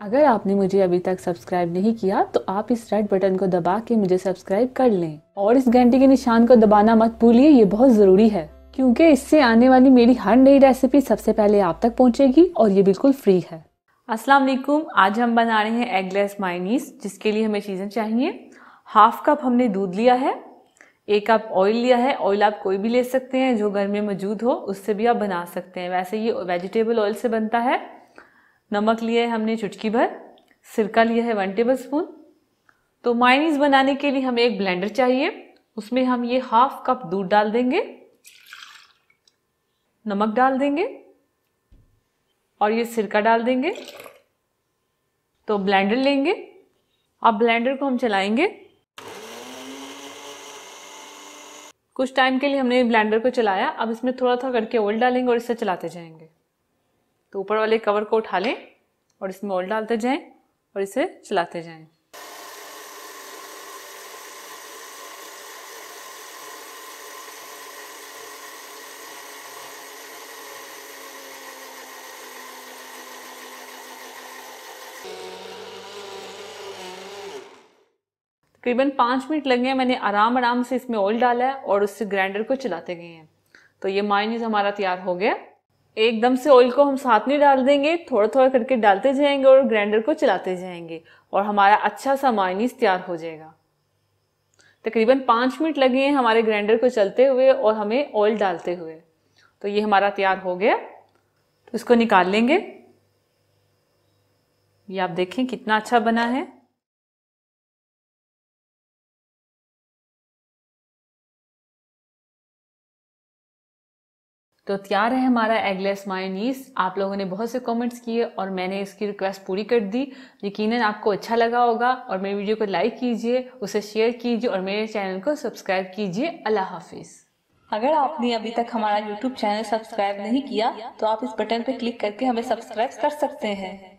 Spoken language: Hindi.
अगर आपने मुझे अभी तक सब्सक्राइब नहीं किया तो आप इस रेड बटन को दबा के मुझे सब्सक्राइब कर लें। और इस घंटे के निशान को दबाना मत भूलिए, ये बहुत ज़रूरी है, क्योंकि इससे आने वाली मेरी हर नई रेसिपी सबसे पहले आप तक पहुंचेगी और ये बिल्कुल फ्री है। अस्सलाम वालेकुम। आज हम बना रहे हैं एगलेस माइनीस जिसके लिए हमें चीज़ें चाहिए। हाफ़ कप हमने दूध लिया है, एक कप ऑयल लिया है। ऑयल आप कोई भी ले सकते हैं, जो घर में मौजूद हो, उससे भी आप बना सकते हैं। वैसे ये वेजिटेबल ऑयल से बनता है। नमक लिया है हमने चुटकी भर, सिरका लिया है वन टेबल स्पून तो माइनीस बनाने के लिए हमें एक ब्लेंडर चाहिए, उसमें हम ये हाफ़ कप दूध डाल देंगे, नमक डाल देंगे, और ये सिरका डाल देंगे तो ब्लेंडर लेंगे, अब ब्लेंडर को हम चलाएँगे. कुछ टाइम के लिए हमने ब्लेंडर को चलाया, अब इसमें थोड़ा थोड़ा करके ऑयल डालेंगे और इससे चलाते जाएँगे. तो ऊपर वाले कवर को उठा लें और इसमें ऑयल डालते जाएँ और इसे चलाते जाएँ। तकरीबन पाँच मिनट लगे हैं, मैंने आराम आराम से इसमें ऑयल डाला है और उससे ग्राइंडर को चलाते गए हैं। तो ये मायनीज हमारा तैयार हो गया। एकदम से ऑयल को हम साथ नहीं डाल देंगे थोड़ा थोड़ा करके डालते जाएँगे और ग्राइंडर को चलाते जाएँगे और हमारा अच्छा सा मायनीस तैयार हो जाएगा। तकरीबन पाँच मिनट लगे हैं हमारे ग्राइंडर को चलते हुए और हमें ऑयल डालते हुए। तो ये हमारा तैयार हो गया। तो इसको निकाल लेंगे। ये आप देखें कितना अच्छा बना है। तो तैयार है हमारा एगलेस मायोनीस आप लोगों ने बहुत से कमेंट्स किए और मैंने इसकी रिक्वेस्ट पूरी कर दी। यकीनन आपको अच्छा लगा होगा और मेरी वीडियो को लाइक कीजिए, उसे शेयर कीजिए और मेरे चैनल को सब्सक्राइब कीजिए। अल्लाह हाफिज़। अगर आपने अभी तक हमारा यूट्यूब चैनल सब्सक्राइब नहीं किया तो आप इस बटन पर क्लिक करके हमें सब्सक्राइब कर सकते हैं।